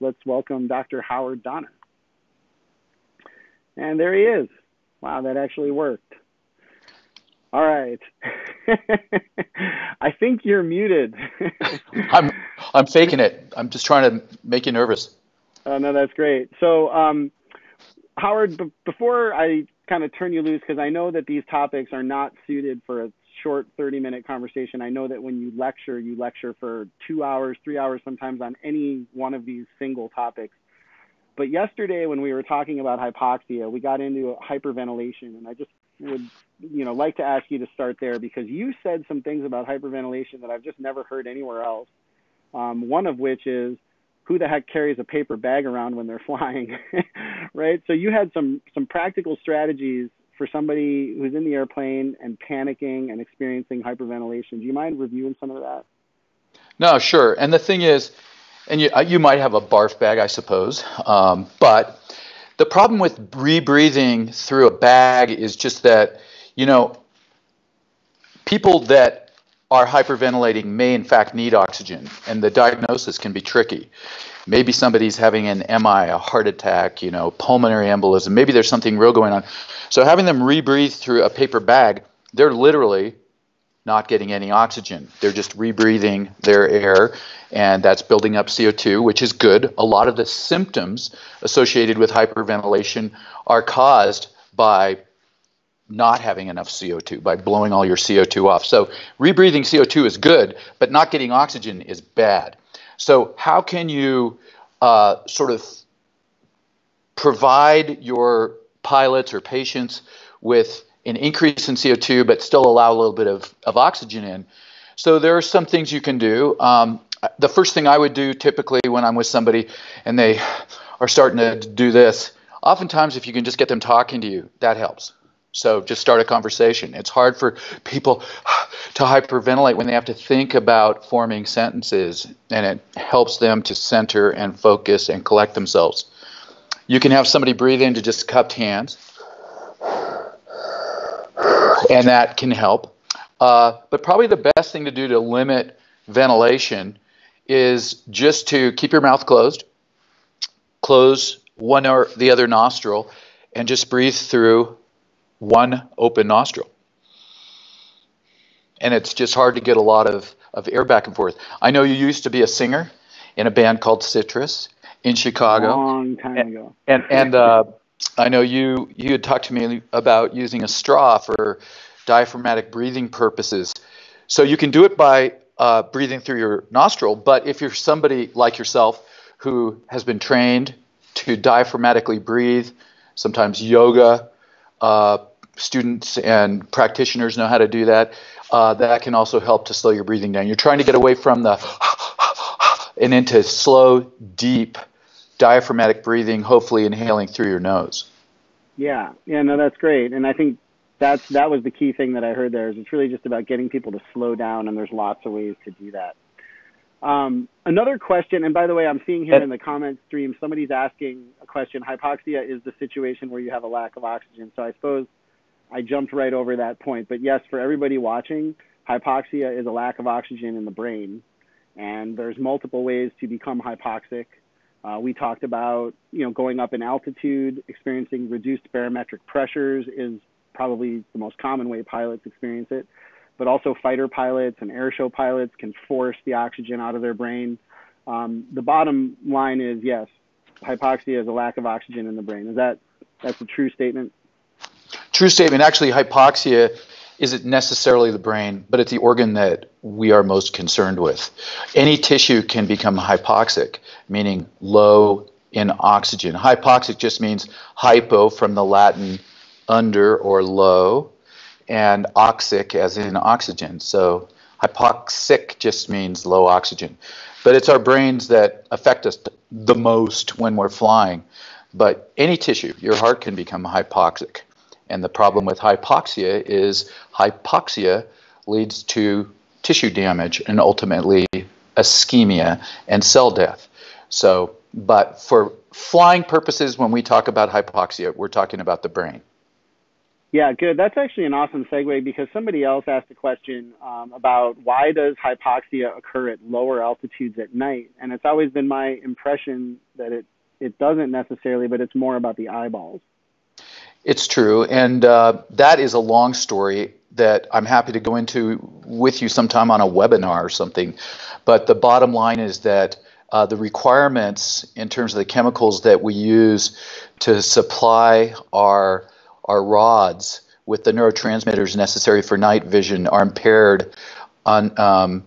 let's welcome Dr. Howard Donner. And there he is. Wow, that actually worked. All right. I think you're muted. I'm I'm faking it. I'm just trying to make you nervous. Oh no, that's great. So, um, Howard, b- before I kind of turn you loose, because I know that these topics are not suited for a short 30 minute conversation. I know that when you lecture, you lecture for two hours, three hours sometimes on any one of these single topics. But yesterday, when we were talking about hypoxia, we got into hyperventilation, and I just would, you know, like to ask you to start there because you said some things about hyperventilation that I've just never heard anywhere else. Um, one of which is who the heck carries a paper bag around when they're flying, right? So you had some some practical strategies for somebody who's in the airplane and panicking and experiencing hyperventilation. Do you mind reviewing some of that? No, sure. And the thing is, and you, you might have a barf bag, I suppose. Um, but the problem with rebreathing through a bag is just that, you know, people that are hyperventilating may in fact need oxygen, and the diagnosis can be tricky. Maybe somebody's having an MI, a heart attack, you know, pulmonary embolism. Maybe there's something real going on. So having them rebreathe through a paper bag, they're literally not getting any oxygen. They're just rebreathing their air, and that's building up CO2, which is good. A lot of the symptoms associated with hyperventilation are caused by not having enough CO2, by blowing all your CO2 off. So, rebreathing CO2 is good, but not getting oxygen is bad. So, how can you uh, sort of provide your pilots or patients with an increase in CO2, but still allow a little bit of, of oxygen in. So there are some things you can do. Um, the first thing I would do typically when I'm with somebody and they are starting to do this, oftentimes if you can just get them talking to you, that helps. So just start a conversation. It's hard for people to hyperventilate when they have to think about forming sentences, and it helps them to center and focus and collect themselves. You can have somebody breathe into just cupped hands and that can help. Uh, but probably the best thing to do to limit ventilation is just to keep your mouth closed, close one or the other nostril, and just breathe through one open nostril. And it's just hard to get a lot of, of air back and forth. I know you used to be a singer in a band called Citrus in Chicago. Long time and, ago. And, and uh, I know you you had talked to me about using a straw for diaphragmatic breathing purposes. So you can do it by uh, breathing through your nostril, but if you're somebody like yourself who has been trained to diaphragmatically breathe, sometimes yoga uh, students and practitioners know how to do that. Uh, that can also help to slow your breathing down. You're trying to get away from the and into slow, deep diaphragmatic breathing, hopefully inhaling through your nose. Yeah, yeah, no, that's great, and I think that's that was the key thing that I heard there. Is it's really just about getting people to slow down, and there's lots of ways to do that. Um, another question, and by the way, I'm seeing here in the comment stream somebody's asking a question. Hypoxia is the situation where you have a lack of oxygen. So I suppose I jumped right over that point. But yes, for everybody watching, hypoxia is a lack of oxygen in the brain, and there's multiple ways to become hypoxic. Uh, we talked about, you know, going up in altitude, experiencing reduced barometric pressures is probably the most common way pilots experience it. But also fighter pilots and airshow pilots can force the oxygen out of their brain. Um, the bottom line is yes, hypoxia is a lack of oxygen in the brain. Is that that's a true statement? True statement. Actually, hypoxia isn't necessarily the brain, but it's the organ that we are most concerned with. Any tissue can become hypoxic, meaning low in oxygen. Hypoxic just means hypo from the Latin under or low, and oxic as in oxygen. So hypoxic just means low oxygen. But it's our brains that affect us the most when we're flying. But any tissue, your heart can become hypoxic. And the problem with hypoxia is hypoxia leads to tissue damage and ultimately ischemia and cell death. So, but for flying purposes, when we talk about hypoxia, we're talking about the brain. Yeah, good. That's actually an awesome segue because somebody else asked a question um, about why does hypoxia occur at lower altitudes at night, and it's always been my impression that it it doesn't necessarily, but it's more about the eyeballs. It's true, and uh, that is a long story that I'm happy to go into with you sometime on a webinar or something. But the bottom line is that uh, the requirements in terms of the chemicals that we use to supply our our rods with the neurotransmitters necessary for night vision are impaired on um,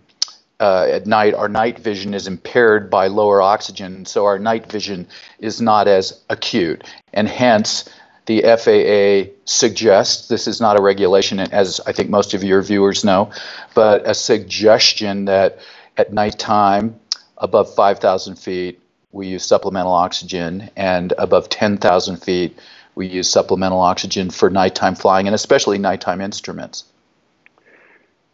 uh, at night. Our night vision is impaired by lower oxygen, so our night vision is not as acute, and hence the FAA suggests this is not a regulation, as I think most of your viewers know, but a suggestion that at nighttime above 5,000 feet we use supplemental oxygen, and above 10,000 feet we use supplemental oxygen for nighttime flying and especially nighttime instruments.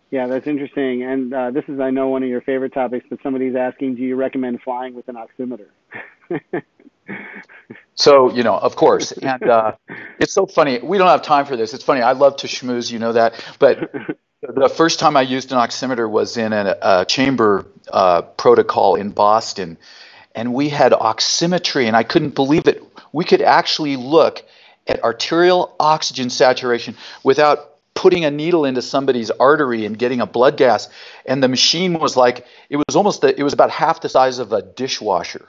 Yeah, that's interesting. And uh, this is, I know, one of your favorite topics, but somebody's asking, do you recommend flying with an oximeter? so, you know, of course. And uh, it's so funny. We don't have time for this. It's funny. I love to schmooze, you know that. But the first time I used an oximeter was in a, a chamber uh, protocol in Boston. And we had oximetry, and I couldn't believe it. We could actually look at arterial oxygen saturation without putting a needle into somebody's artery and getting a blood gas and the machine was like it was almost the, it was about half the size of a dishwasher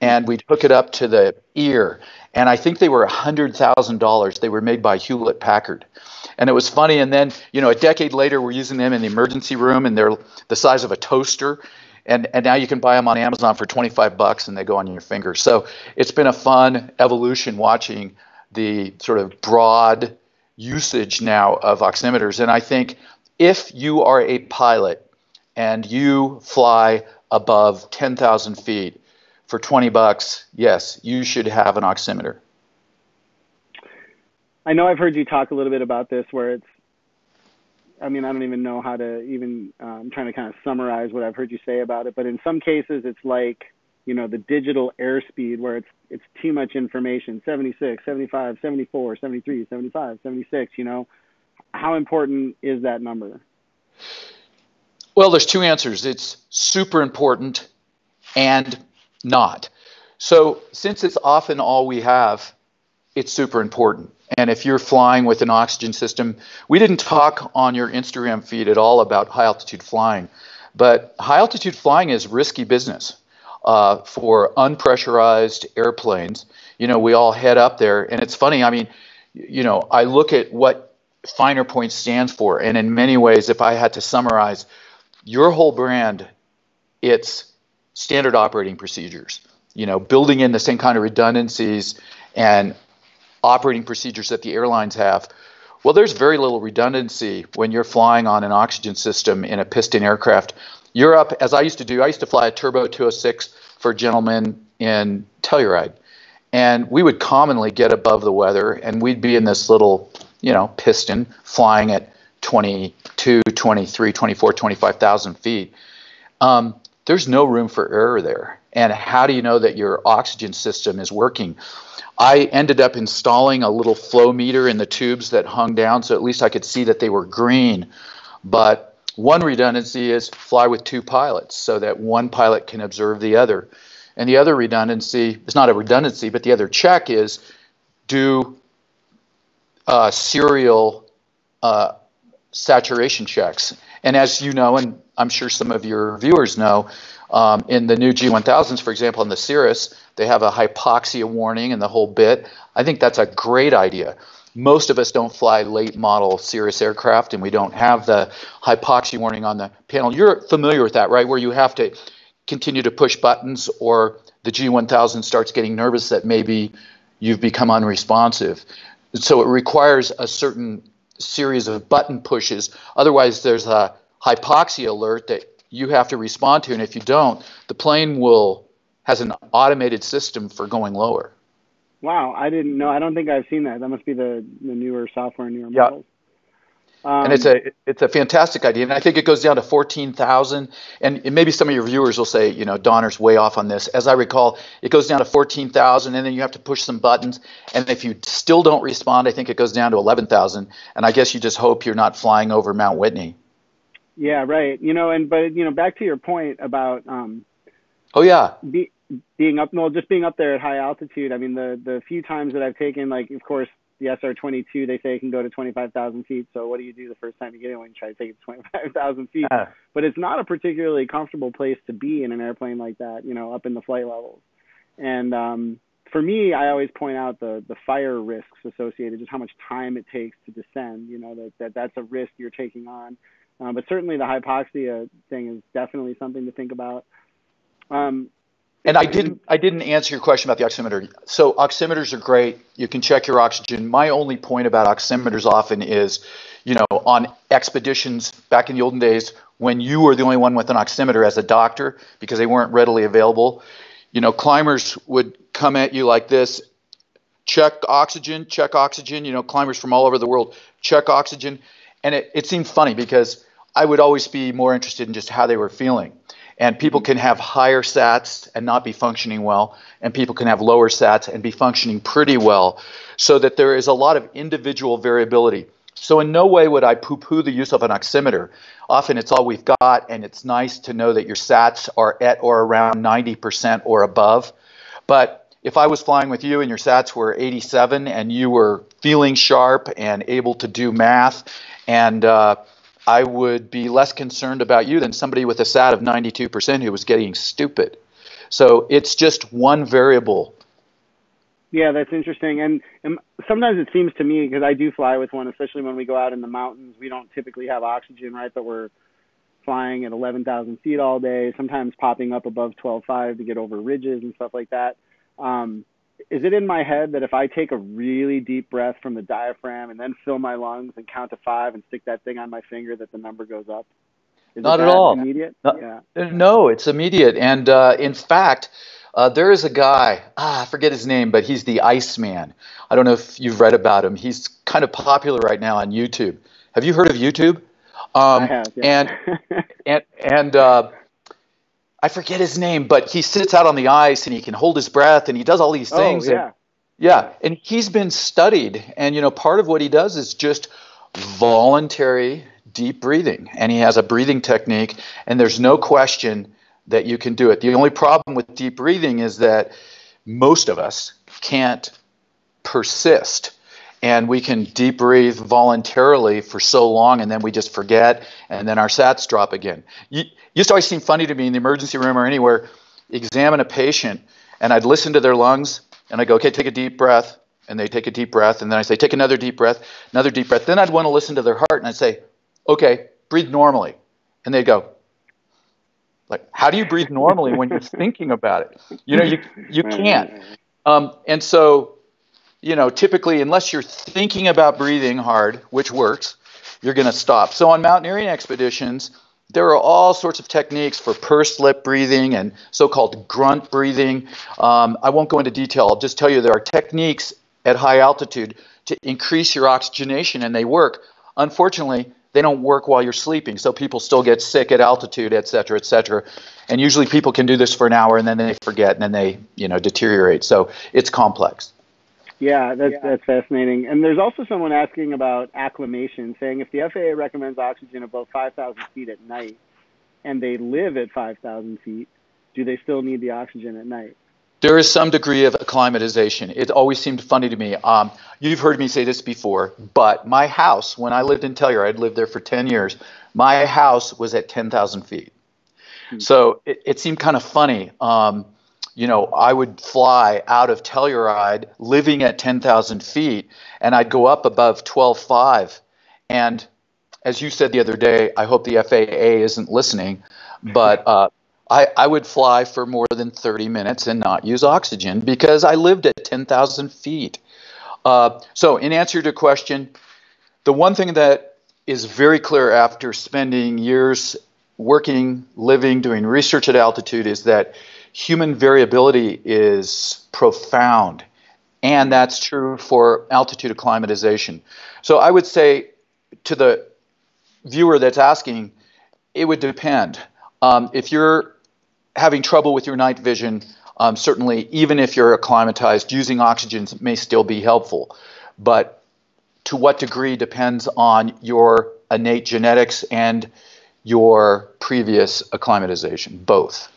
and we'd hook it up to the ear. And i think they were $100000 they were made by hewlett packard. And it was funny and then you know a decade later we're using them in the emergency room and they're the size of a toaster. And, and now you can buy them on amazon for 25 bucks and they go on your finger. So it's been a fun evolution watching the sort of broad usage now of oximeters. And I think if you are a pilot and you fly above 10,000 feet for 20 bucks, yes, you should have an oximeter. I know I've heard you talk a little bit about this where it's, I mean, I don't even know how to even, uh, I'm trying to kind of summarize what I've heard you say about it, but in some cases it's like, you know the digital airspeed where it's it's too much information 76 75 74 73 75 76 you know? How important is that number? Well there's two answers. It's super important and not so since it's often all we have it's super important and if you're flying with an oxygen system we didn't talk on your instagram feed at all about high altitude flying but high altitude flying is risky business uh, for unpressurized airplanes. You know, we all head up there, and it's funny. I mean, you know, I look at what Finer Point stands for, and in many ways, if I had to summarize your whole brand, it's standard operating procedures. You know, building in the same kind of redundancies and operating procedures that the airlines have. Well, there's very little redundancy when you're flying on an oxygen system in a piston aircraft Europe, as I used to do, I used to fly a Turbo 206 for gentlemen in Telluride. And we would commonly get above the weather, and we'd be in this little, you know, piston flying at 22, 23, 24, 25,000 feet. Um, there's no room for error there. And how do you know that your oxygen system is working? I ended up installing a little flow meter in the tubes that hung down, so at least I could see that they were green. But one redundancy is fly with two pilots so that one pilot can observe the other. And the other redundancy is not a redundancy, but the other check is do uh, serial uh, saturation checks. And as you know, and I'm sure some of your viewers know, um, in the new G1000s, for example, in the Cirrus, they have a hypoxia warning and the whole bit. I think that's a great idea most of us don't fly late model Cirrus aircraft and we don't have the hypoxia warning on the panel. You're familiar with that, right? Where you have to continue to push buttons or the G1000 starts getting nervous that maybe you've become unresponsive. So it requires a certain series of button pushes. Otherwise, there's a hypoxia alert that you have to respond to. And if you don't, the plane will has an automated system for going lower. Wow, I didn't know. I don't think I've seen that. That must be the the newer software, newer yeah. models. Um, and it's a it's a fantastic idea, and I think it goes down to fourteen thousand. And maybe some of your viewers will say, you know, Donner's way off on this. As I recall, it goes down to fourteen thousand, and then you have to push some buttons. And if you still don't respond, I think it goes down to eleven thousand. And I guess you just hope you're not flying over Mount Whitney. Yeah, right. You know, and but you know, back to your point about um, oh yeah, be, being up, well, just being up there at high altitude. I mean, the the few times that I've taken, like, of course, the SR-22, they say it can go to 25,000 feet. So what do you do the first time you get in when you try to take it to 25,000 feet? Uh, but it's not a particularly comfortable place to be in an airplane like that, you know, up in the flight levels. And um, for me, I always point out the the fire risks associated, just how much time it takes to descend. You know, that, that that's a risk you're taking on. Uh, but certainly the hypoxia thing is definitely something to think about. Um, and I didn't I didn't answer your question about the oximeter. So oximeters are great. You can check your oxygen. My only point about oximeters often is, you know, on expeditions back in the olden days when you were the only one with an oximeter as a doctor because they weren't readily available, you know, climbers would come at you like this, check oxygen, check oxygen, you know, climbers from all over the world, check oxygen. And it, it seemed funny because I would always be more interested in just how they were feeling. And people can have higher sats and not be functioning well, and people can have lower sats and be functioning pretty well, so that there is a lot of individual variability. So, in no way would I poo poo the use of an oximeter. Often it's all we've got, and it's nice to know that your sats are at or around 90% or above. But if I was flying with you and your sats were 87 and you were feeling sharp and able to do math and uh, I would be less concerned about you than somebody with a SAT of 92% who was getting stupid. So it's just one variable. Yeah, that's interesting. And, and sometimes it seems to me, because I do fly with one, especially when we go out in the mountains, we don't typically have oxygen, right? But we're flying at 11,000 feet all day, sometimes popping up above 12.5 to get over ridges and stuff like that. Um, is it in my head that if I take a really deep breath from the diaphragm and then fill my lungs and count to five and stick that thing on my finger, that the number goes up? Is Not at all. Immediate? yeah. No, it's immediate. And uh, in fact, uh, there is a guy, ah, I forget his name, but he's the Iceman. I don't know if you've read about him. He's kind of popular right now on YouTube. Have you heard of YouTube? Um, I have. Yeah. And and and uh, I forget his name, but he sits out on the ice and he can hold his breath and he does all these oh, things. Oh, yeah. And, yeah, and he's been studied, and you know, part of what he does is just voluntary deep breathing, and he has a breathing technique, and there's no question that you can do it. The only problem with deep breathing is that most of us can't persist and we can deep breathe voluntarily for so long and then we just forget and then our sats drop again. You, used to always seem funny to me in the emergency room or anywhere. Examine a patient and i'd listen to their lungs and i go okay take a deep breath and they take a deep breath and then i say take another deep breath another deep breath. Then i'd want to listen to their heart and i'd say okay breathe normally and they'd go like how do you breathe normally when you're thinking about it? You know you, you can't. Um, and so you know, typically, unless you're thinking about breathing hard, which works, you're going to stop. So on mountaineering expeditions, there are all sorts of techniques for pursed lip breathing and so-called grunt breathing. Um, I won't go into detail. I'll just tell you there are techniques at high altitude to increase your oxygenation, and they work. Unfortunately, they don't work while you're sleeping, so people still get sick at altitude, et cetera, et cetera. And usually, people can do this for an hour, and then they forget, and then they, you know, deteriorate. So it's complex. Yeah, that's yeah. that's fascinating. And there's also someone asking about acclimation, saying if the FAA recommends oxygen above 5,000 feet at night, and they live at 5,000 feet, do they still need the oxygen at night? There is some degree of acclimatization. It always seemed funny to me. Um, you've heard me say this before, but my house, when I lived in Telluride, I'd lived there for 10 years. My house was at 10,000 feet. Hmm. So it, it, seemed kind of funny. Um, you know, I would fly out of Telluride living at 10,000 feet and I'd go up above 12.5. And as you said the other day, I hope the FAA isn't listening, but uh, I, I would fly for more than 30 minutes and not use oxygen because I lived at 10,000 feet. Uh, so, in answer to question, the one thing that is very clear after spending years working, living, doing research at altitude is that human variability is profound, and that's true for altitude acclimatization. So I would say to the viewer that's asking, it would depend. Um, if you're having trouble with your night vision, um, certainly, even if you're acclimatized, using oxygen may still be helpful. But to what degree depends on your innate genetics and your previous acclimatization, both.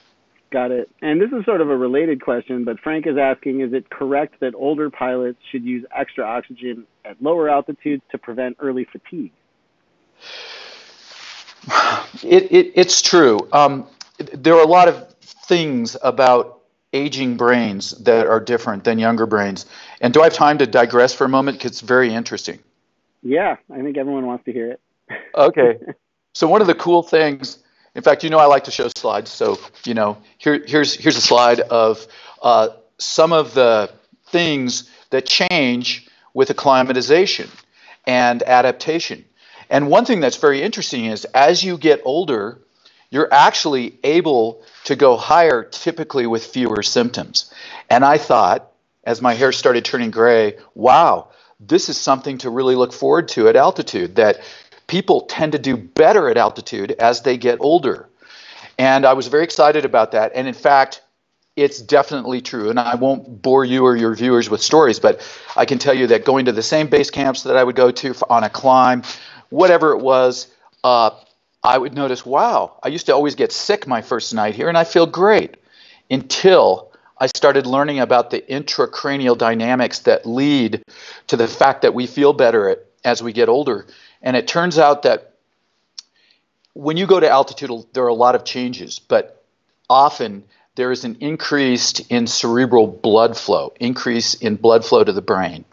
Got it. And this is sort of a related question, but Frank is asking Is it correct that older pilots should use extra oxygen at lower altitudes to prevent early fatigue? It, it, it's true. Um, there are a lot of things about aging brains that are different than younger brains. And do I have time to digress for a moment? Because it's very interesting. Yeah, I think everyone wants to hear it. okay. So one of the cool things, in fact, you know, I like to show slides. So you know, here, here's here's a slide of uh, some of the things that change with acclimatization and adaptation. And one thing that's very interesting is as you get older, you're actually able to go higher typically with fewer symptoms. And I thought, as my hair started turning gray, wow, this is something to really look forward to at altitude, that people tend to do better at altitude as they get older. And I was very excited about that. And in fact, it's definitely true. And I won't bore you or your viewers with stories, but I can tell you that going to the same base camps that I would go to on a climb, whatever it was, uh, I would notice, wow, I used to always get sick my first night here, and I feel great until I started learning about the intracranial dynamics that lead to the fact that we feel better as we get older. And it turns out that when you go to altitude, there are a lot of changes, but often there is an increase in cerebral blood flow, increase in blood flow to the brain.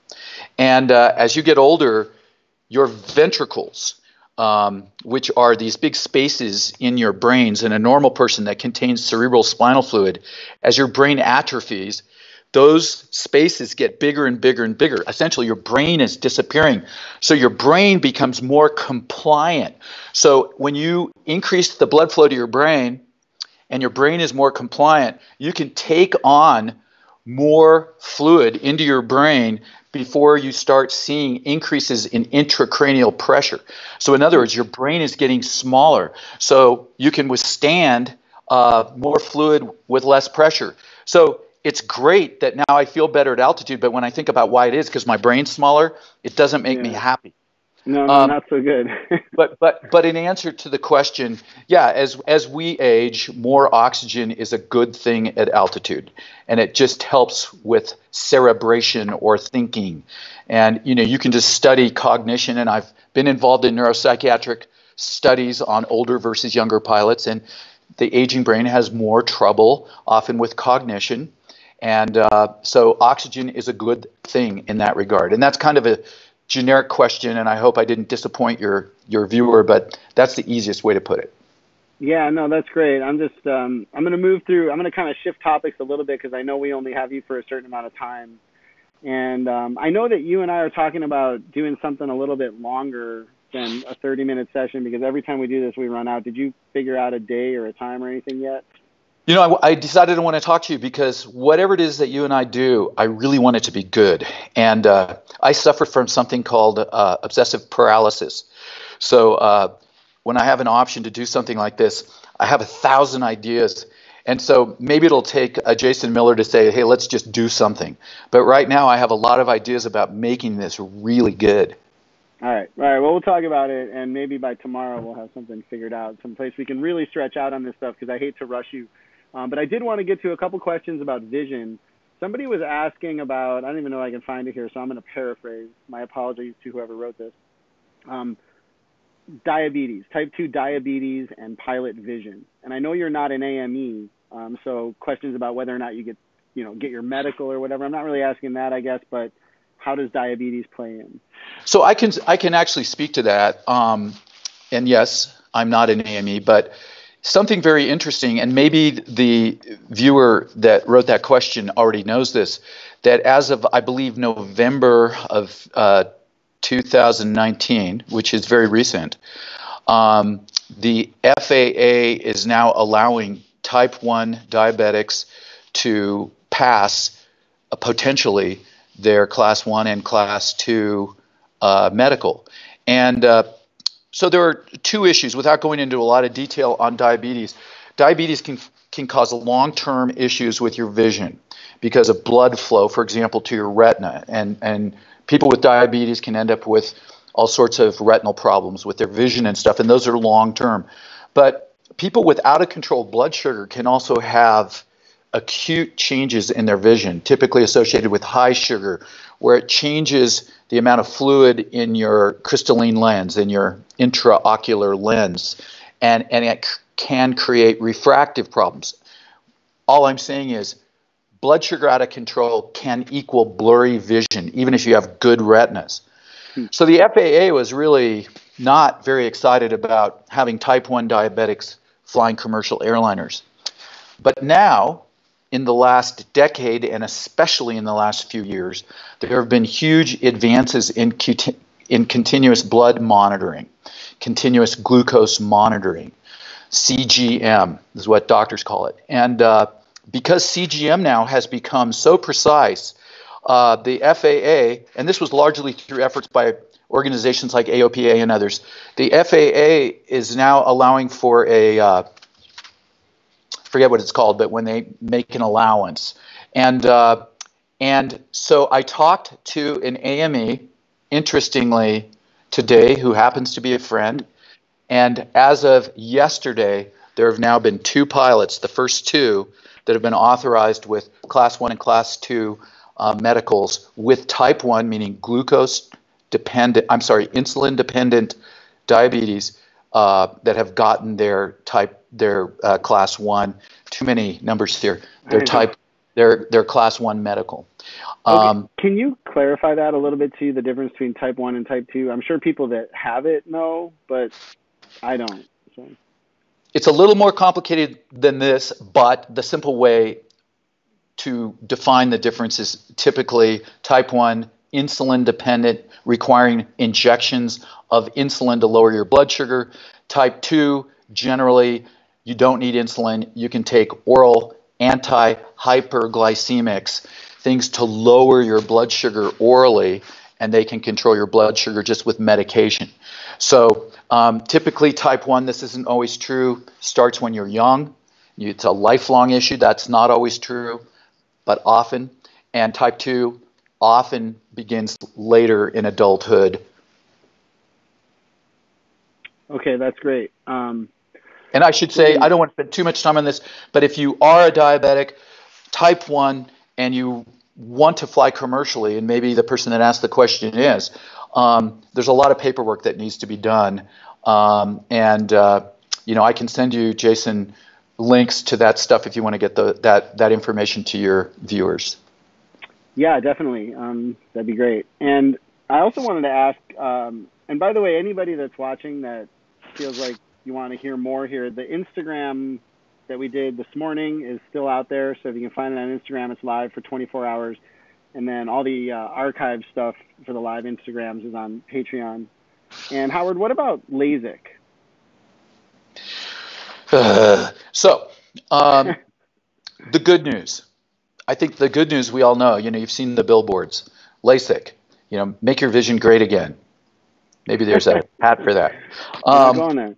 And uh, as you get older, your ventricles, um, which are these big spaces in your brains in a normal person that contains cerebral spinal fluid, as your brain atrophies, those spaces get bigger and bigger and bigger. Essentially, your brain is disappearing. So your brain becomes more compliant. So when you increase the blood flow to your brain and your brain is more compliant, you can take on more fluid into your brain before you start seeing increases in intracranial pressure. So, in other words, your brain is getting smaller, so you can withstand uh, more fluid with less pressure. So, it's great that now I feel better at altitude, but when I think about why it is, because my brain's smaller, it doesn't make yeah. me happy. No, no, um, not so good. but but but in answer to the question, yeah, as as we age, more oxygen is a good thing at altitude, and it just helps with cerebration or thinking. And you know, you can just study cognition, and I've been involved in neuropsychiatric studies on older versus younger pilots, and the aging brain has more trouble often with cognition. And uh, so oxygen is a good thing in that regard. And that's kind of a generic question, and I hope I didn't disappoint your your viewer, but that's the easiest way to put it. Yeah, no, that's great. I'm just um, I'm going to move through. I'm going to kind of shift topics a little bit because I know we only have you for a certain amount of time, and um, I know that you and I are talking about doing something a little bit longer than a 30 minute session because every time we do this we run out. Did you figure out a day or a time or anything yet? You know, I, I, decided I want to talk to you because whatever it is that you and I do, I really want it to be good. And uh, I suffer from something called uh, obsessive paralysis. So uh, when I have an option to do something like this, I have a thousand ideas. And so maybe it'll take uh, Jason Miller to say, hey, let's just do something. But right now, I have a lot of ideas about making this really good. All right. All right. Well, we'll talk about it, and maybe by tomorrow we'll have something figured out, some place we can really stretch out on this stuff because I hate to rush you um, but I did want to get to a couple questions about vision. Somebody was asking about, I don't even know if I can find it here, so I'm going to paraphrase. My apologies to whoever wrote this. Um, diabetes, type 2 diabetes, and pilot vision. And I know you're not an AME, um, so questions about whether or not you get, you know, get your medical or whatever. I'm not really asking that, I guess, but how does diabetes play in? So I can I can actually speak to that. Um, and yes, I'm not an AME, but something very interesting, and maybe the viewer that wrote that question already knows this, that as of, I believe, November of uh, 2019, which is very recent, um, the FAA is now allowing type 1 diabetics to pass uh, potentially their class 1 and class 2 uh, medical. And uh, so there are two issues without going into a lot of detail on diabetes. Diabetes can can cause long-term issues with your vision because of blood flow, for example, to your retina, and and people with diabetes can end up with all sorts of retinal problems with their vision and stuff, and those are long-term. But people with out of control blood sugar can also have acute changes in their vision, typically associated with high sugar, where it changes the amount of fluid in your crystalline lens, in your intraocular lens, and, and it c- can create refractive problems. All I'm saying is blood sugar out of control can equal blurry vision, even if you have good retinas. Hmm. So the FAA was really not very excited about having type 1 diabetics flying commercial airliners. But now, in the last decade, and especially in the last few years, there have been huge advances in, in continuous blood monitoring, continuous glucose monitoring. CGM is what doctors call it. And uh, because CGM now has become so precise, uh, the FAA, and this was largely through efforts by organizations like AOPA and others, the FAA is now allowing for a uh, forget what it's called, but when they make an allowance, and uh, and so I talked to an AME, interestingly today, who happens to be a friend, and as of yesterday, there have now been two pilots, the first two that have been authorized with class one and class two uh, medicals with type 1, meaning glucose dependent, I'm sorry, insulin dependent diabetes uh, that have gotten their type, their uh, class 1. Too many numbers here. Their type, their, their class 1 medical. Um, okay. Can you clarify that a little bit too, the difference between type 1 and type 2? I'm sure people that have it know, but I don't. So. It's a little more complicated than this, but the simple way to define the difference is typically type 1 insulin dependent, requiring injections of insulin to lower your blood sugar. Type 2, generally, you don't need insulin. You can take oral anti hyperglycemics, things to lower your blood sugar orally, and they can control your blood sugar just with medication. So, um, typically, type 1, this isn't always true, starts when you're young. It's a lifelong issue. That's not always true but often, and type 2 often begins later in adulthood. Okay, that's great. Um, and I should say, I don't want to spend too much time on this, but if you are a diabetic, type 1, and you want to fly commercially, and maybe the person that asked the question is, um, there's a lot of paperwork that needs to be done. Um, and, uh, you know, I can send you, Jason, links to that stuff if you want to get the, that, that information to your viewers. Yeah, definitely. Um, that'd be great. And I also wanted to ask, um, and by the way, anybody that's watching that feels like you want to hear more here, the Instagram that we did this morning is still out there. So if you can find it on Instagram, it's live for 24 hours. And then all the uh, archive stuff for the live Instagrams is on Patreon. And Howard, what about LASIK? so, um, the good news. I think the good news we all know. You know, you've seen the billboards. LASIK. You know, make your vision great again. Maybe there's a hat for that. Um,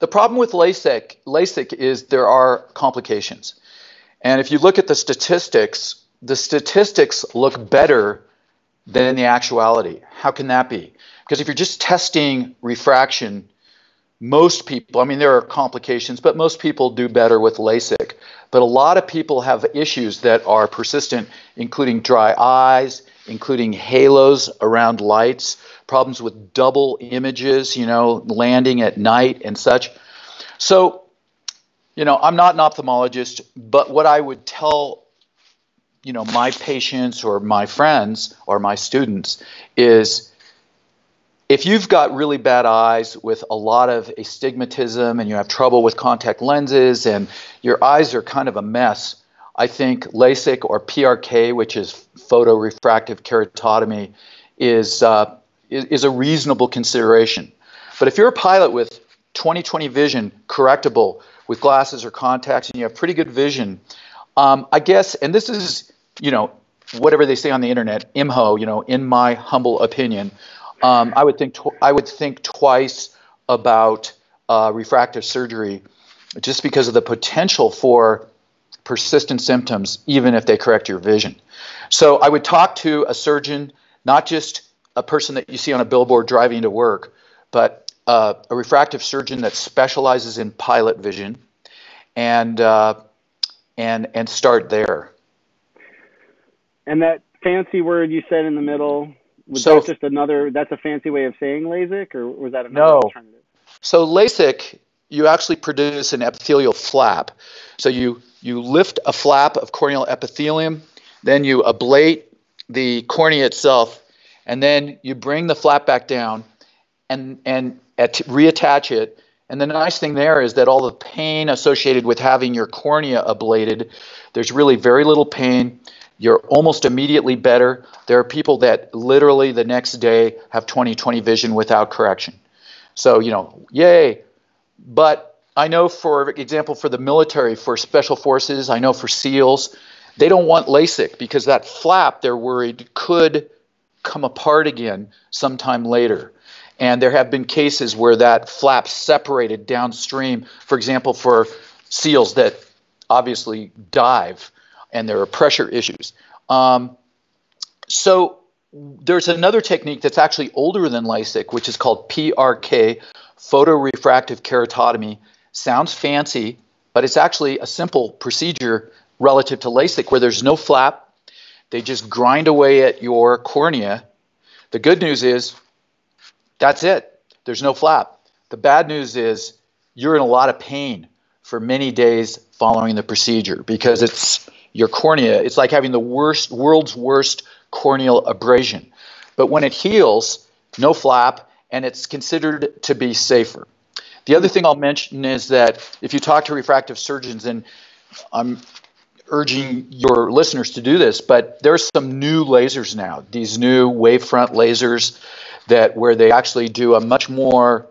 the problem with LASIK, LASIK is there are complications, and if you look at the statistics, the statistics look better than the actuality. How can that be? Because if you're just testing refraction most people, I mean, there are complications, but most people do better with LASIK. But a lot of people have issues that are persistent, including dry eyes, including halos around lights, problems with double images, you know, landing at night and such. So, you know, I'm not an ophthalmologist, but what I would tell, you know, my patients or my friends or my students is if you've got really bad eyes with a lot of astigmatism and you have trouble with contact lenses and your eyes are kind of a mess, I think LASIK or PRK, which is photorefractive keratotomy, is, uh, is, is a reasonable consideration. But if you're a pilot with 20/20 vision, correctable with glasses or contacts, and you have pretty good vision, um, I guess, and this is, you know, whatever they say on the internet, IMHO, you know, in my humble opinion, um, I would think tw- I would think twice about uh, refractive surgery just because of the potential for persistent symptoms, even if they correct your vision. So I would talk to a surgeon, not just a person that you see on a billboard driving to work, but uh, a refractive surgeon that specializes in pilot vision, and uh, and and start there. And that fancy word you said in the middle was so, that just another? That's a fancy way of saying LASIK, or was that another no. alternative? So LASIK, you actually produce an epithelial flap. So you you lift a flap of corneal epithelium, then you ablate the cornea itself, and then you bring the flap back down, and and at, reattach it. And the nice thing there is that all the pain associated with having your cornea ablated, there's really very little pain. You're almost immediately better. There are people that literally the next day have 20/20 vision without correction. So, you know, yay. But I know, for example, for the military, for special forces, I know for SEALs, they don't want LASIK because that flap, they're worried, could come apart again sometime later. And there have been cases where that flap separated downstream, for example, for SEALs that obviously dive and there are pressure issues. Um, so there's another technique that's actually older than LASIK, which is called PRK, photorefractive keratotomy. Sounds fancy, but it's actually a simple procedure relative to LASIK where there's no flap. They just grind away at your cornea. The good news is that's it. There's no flap. The bad news is you're in a lot of pain for many days following the procedure because it's your cornea. It's like having the worst, world's worst corneal abrasion. But when it heals, no flap, and it's considered to be safer. The other thing I'll mention is that if you talk to refractive surgeons, and I'm urging your listeners to do this, but there's some new lasers now, these new wavefront lasers that where they actually do a much more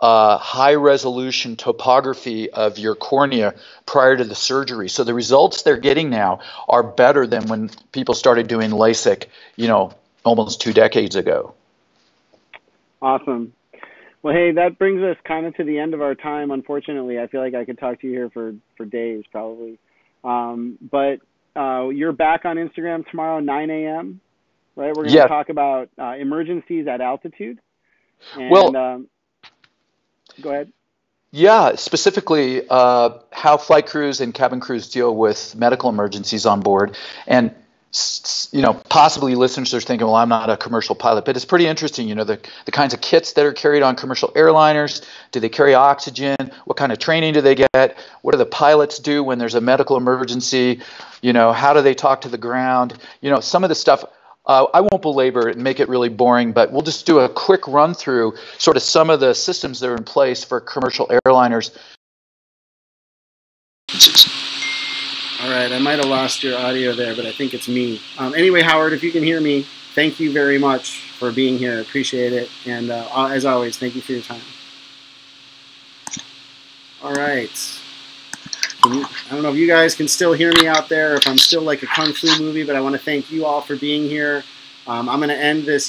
uh, high resolution topography of your cornea prior to the surgery. So the results they're getting now are better than when people started doing LASIK, you know, almost two decades ago. Awesome. Well, hey, that brings us kind of to the end of our time. Unfortunately, I feel like I could talk to you here for for days probably. Um, but uh, you're back on Instagram tomorrow, 9 a.m. Right? We're going to yes. talk about uh, emergencies at altitude. And, well, um, Go ahead. Yeah, specifically uh, how flight crews and cabin crews deal with medical emergencies on board. And you know, possibly listeners are thinking, well, I'm not a commercial pilot, but it's pretty interesting. You know, the, the kinds of kits that are carried on commercial airliners. Do they carry oxygen? What kind of training do they get? What do the pilots do when there's a medical emergency? You know, how do they talk to the ground? You know, some of the stuff uh, I won't belabor it and make it really boring, but we'll just do a quick run through sort of some of the systems that are in place for commercial airliners. All right, I might have lost your audio there, but I think it's me. Um, anyway, Howard, if you can hear me, thank you very much for being here. Appreciate it. And uh, as always, thank you for your time. All right. I don't know if you guys can still hear me out there, if I'm still like a kung fu movie, but I want to thank you all for being here. Um, I'm going to end this